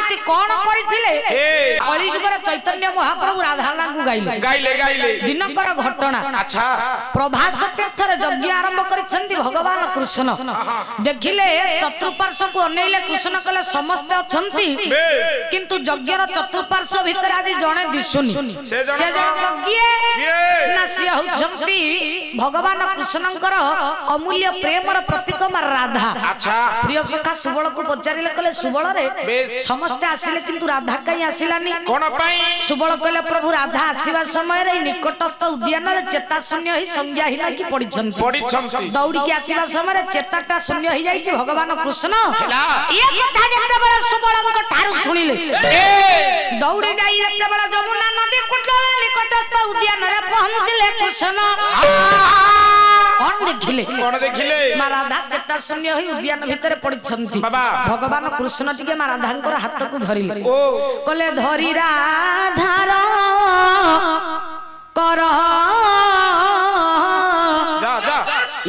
କେମିତି କଣ କରିଥିଲେ କଳିଯୁଗର ଚୈତନ୍ୟ ମହାପ୍ରଭୁ ରାଧାଲାଙ୍କୁ ଗାଇଲେ ଗାଇଲେ ଗାଇଲେ ଦିନକର ଘଟଣା ପ୍ରଭାସ ତୀର୍ଥରେ ଯଜ୍ଞ ଆରମ୍ଭ କରିଛନ୍ତି ଭଗବାନ କୃଷ୍ଣ ଦେଖିଲେ ଚତୁଃପାର୍ଶ୍ୱକୁ ଅନେଇଲେ କୃଷ୍ଣ କହିଲେ ସମସ୍ତେ ଅଛନ୍ତି କିନ୍ତୁ ଯଜ୍ଞର ଚତୁଃପାର୍ଶ୍ୱ ଭିତରେ ଆଜି ଜଣେ ଦିଶୁନି ସେ ନା ସିଏ ହଉଛନ୍ତି ଭଗବାନ କୃଷ୍ଣଙ୍କର ଅମୂଲ୍ୟ ପ୍ରେମର ପ୍ରତୀକ ମା ରାଧା ପ୍ରିୟ ସଖା ସୁବଳକୁ ପଚାରିଲେ କହିଲେ ସୁବଳରେ ସମସ୍ତ ସମସ୍ତେ ଆସିଲେ କିନ୍ତୁ ରାଧା କାହିଁ ଆସିଲାନି କଣ ପାଇଁ ସୁବଳ କହିଲେ ପ୍ରଭୁ ରାଧା ଆସିବା ସମୟରେ ନିକଟସ୍ଥ ଉଦ୍ୟାନରେ ଚେତା ଶୂନ୍ୟ ହେଇ ସଂଜ୍ଞାହୀନ ହେଇକି ପଡିଛନ୍ତି ଦୌଡ଼ିକି ଆସିବା ସମୟରେ ଚେତାଟା ଶୂନ୍ୟ ହେଇଯାଇଛି ଭଗବାନ କୃଷ୍ଣ ଏ କଥା ଯେତେବେଳେ ସୁବଳଙ୍କ ଠାରୁ ଶୁଣିଲେ ଦୌଡ଼ି ଯାଇ ଯେତେବେଳେ ଯମୁନା ନଦୀ କୁଟରେ ନିକଟସ୍ଥ ଉଦ୍ୟାନରେ ପହଞ୍ଚିଲେ କୃଷ୍ଣ କ'ଣ ଦେଖିଲେ କ'ଣ ଦେଖିଲେ ମା ରାଧା ଚେତାଶୂନ୍ୟ ହୋଇ ଉଦ୍ୟାନ ଭିତରେ ପଡିଛନ୍ତି ଭଗବାନ କୃଷ୍ଣ ଟିକେ ମା ରାଧାଙ୍କର ହାତକୁ ଧରିଲେ କଲେ ଧରି ରାଧାର କର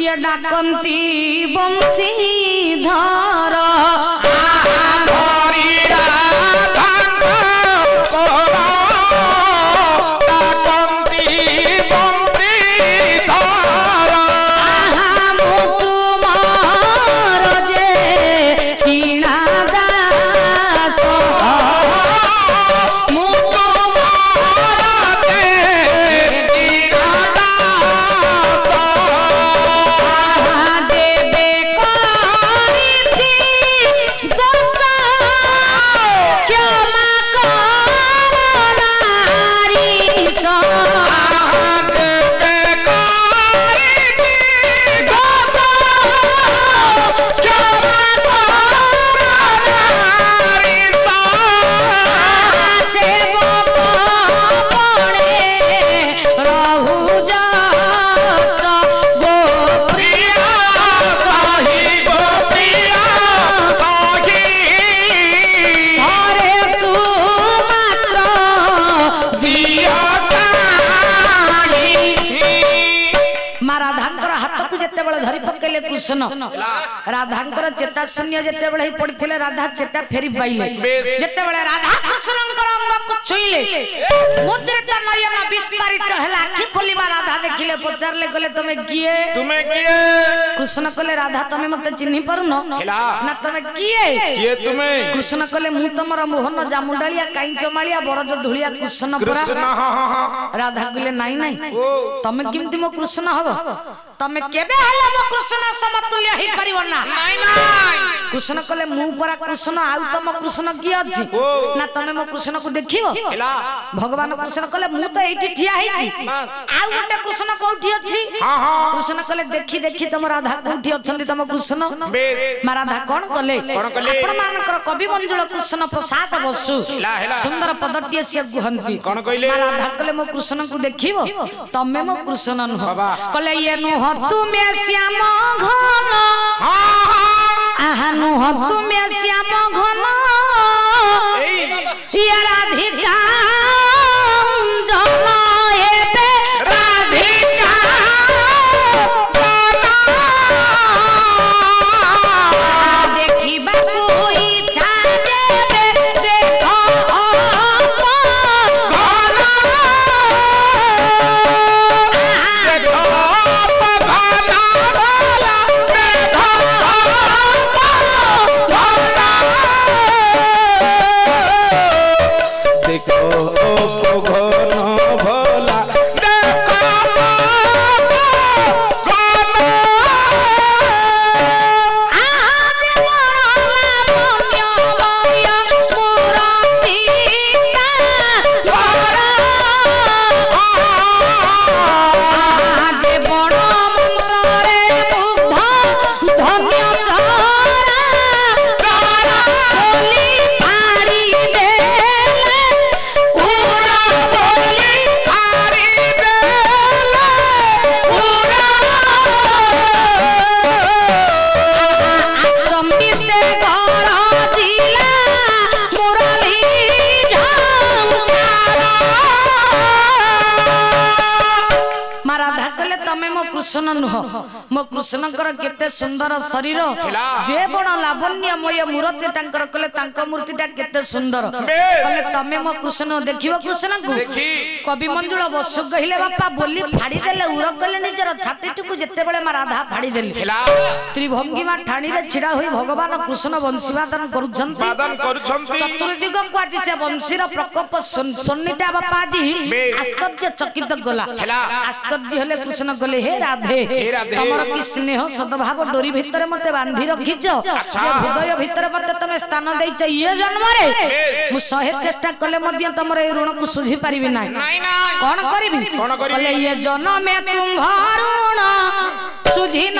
ଇଏ ଡାକନ୍ତି ବଂଶୀ ଧର Go! শোনো রাধাঙ্কর চেতা শূন্য যেতবে পড়িলে রাধা চেতা ফেরি পাইলে যেতবে রাধা কৃষ্ণঙ্কর অঙ্গকু ছুইলে মুদ্রিত নয়ন বিস্ফারিত হেলা আখি খোলিবা রাধা দেখিলে পচারলে কলে তুমি কিয়ে তুমি কিয়ে কৃষ্ণ কলে রাধা তুমি মতে চিহ্নি পারুন না তুমি কিয়ে কিয়ে তুমি কৃষ্ণ কলে মু তোমার মোহন জামুডালিয়া কাইঞ্চমালিয়া বরজ ধুলিয়া কৃষ্ণ পরা রাধা কলে নাই নাই তুমি কেমতি মো কৃষ্ণ হব ତମେ କେବେ ହେଲେ ମୋ କୃଷ୍ଣ ସମତୁଲ୍ୟ ହେଇପାରିବ ନା କୃଷ୍ଣ କଲେ ମୁଁ ପରା କୃଷ୍ଣ ଆଉ ତମ କୃଷ୍ଣ କିଏ ଅଛି ନା ତମେ ମୋ କୃଷ୍ଣକୁ ଦେଖିବ ଭଗବାନ କୃଷ୍ଣ କଲେ ମୁଁ ତ ଏଇଠି ଠିଆ ହେଇଛି ଆଉ ଗୋଟେ କୃଷ୍ଣ କୋଉଠି ଅଛି କୃଷ୍ଣ କଲେ ଦେଖି ଦେଖି ତମ ରାଧା କୋଉଠି ଅଛନ୍ତି ତମ କୃଷ୍ଣ ମା ରାଧା କଣ କଲେ ଆପଣ ମାନଙ୍କର କବି ମଞ୍ଜୁଳ କୃଷ୍ଣ ପ୍ରସାଦ ବସୁ ସୁନ୍ଦର ପଦଟିଏ ସିଏ କୁହନ୍ତି ମା ରାଧା କଲେ ମୋ କୃଷ୍ଣଙ୍କୁ ଦେଖିବ ତମେ ମୋ କୃଷ୍ଣ ନୁହଁ କଲେ ଇଏ ନୁହଁ তুমি শ্যাম ঘন আহানু তুমি শ্যাম ঘন କହିଲେ ତମେ ମୋ କୃଷ୍ଣ ନୁହଁ ମୋ କୃଷ୍ଣଙ୍କର କେତେ ସୁନ୍ଦର ଶରୀର ଯେ ବଣ ଲାବଣ୍ୟମୟ ମୂର୍ତ୍ତି ତାଙ୍କର କହିଲେ ତାଙ୍କ ମୂର୍ତ୍ତିଟା କେତେ ସୁନ୍ଦର କହିଲେ ତମେ ମୋ କୃଷ୍ଣ ଦେଖିବ କୃଷ୍ଣଙ୍କୁ କବି ମଞ୍ଜୁଳ ବସୁ କହିଲେ ବାପା ବୋଲି ଫାଡ଼ିଦେଲେ ଉର କଲେ ନିଜର ଛାତିଟିକୁ ଯେତେବେଳେ ମା ରାଧା ଫାଡ଼ିଦେଲେ ତ୍ରିଭଙ୍ଗିମା ଠାଣିରେ ଛିଡ଼ା ହୋଇ ଭଗବାନ କୃଷ୍ଣ ବଂଶୀବାଦନ କରୁଛନ୍ତି ଚତୁର୍ଦିଗକୁ ଆଜି ସେ ବଂଶୀର ପ୍ରକୋପ ସୋନିଟା ବାପା ଆଜି ଆଶ୍ଚର୍ଯ୍ୟ ଚକିତ ଗଲା ଆଶ୍ଚର୍ଯ୍ୟ ହେଲେ କୃଷ୍ଣ କହିଲେ ହେ ରାଧେ ତମର କି ସ୍ନେହ ସଦଭାବ ଡୋରି ଭିତରେ ମତେ ବାନ୍ଧି ରଖିଛ ହୃଦୟ ଭିତରେ ମତେ ତମେ ସ୍ଥାନ ଦେଇଛ ଇଏ ଜନ୍ମରେ ମୁଁ ଶହେ ଚେଷ୍ଟା କଲେ ମଧ୍ୟ ତମର ଏଇ ଋଣକୁ ଶୁଝି ପାରିବି ନାହିଁ କଣ କରିବି କହିଲେ ଇଏ ଜନ୍ମେ ତୁମ୍ଭ ଋଣ ସୁଝି ନ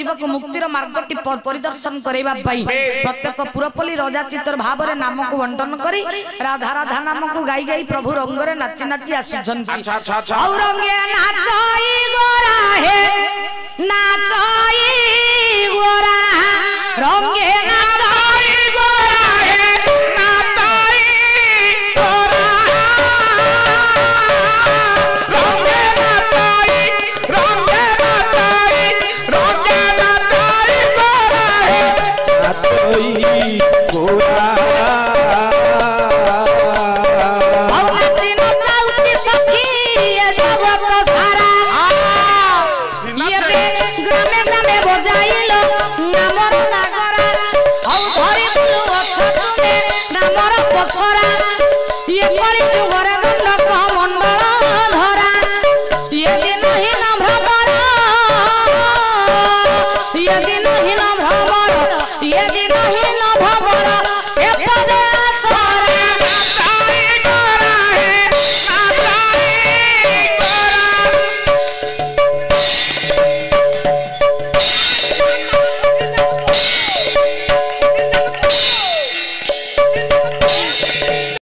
ଜୀବକୁ ମୁକ୍ତିର ମାର୍ଗଟି ପରିଦର୍ଶନ କରାଇବା ପାଇଁ ପ୍ରତ୍ୟେକ ପୁରପଲ୍ଲୀ ରଜା ଚିତ୍ର ଭାବରେ ନାମକୁ ବଣ୍ଟନ କରି ରାଧା ରାଧା ନାମକୁ ଗାଇ ଗାଇ ପ୍ରଭୁ ରଙ୍ଗରେ ନାଚି ନାଚି ଆସୁଛନ୍ତି ନାଚଇ ଗୋରା ହେ ନାଚଇ ଗୋରା গোরা What am I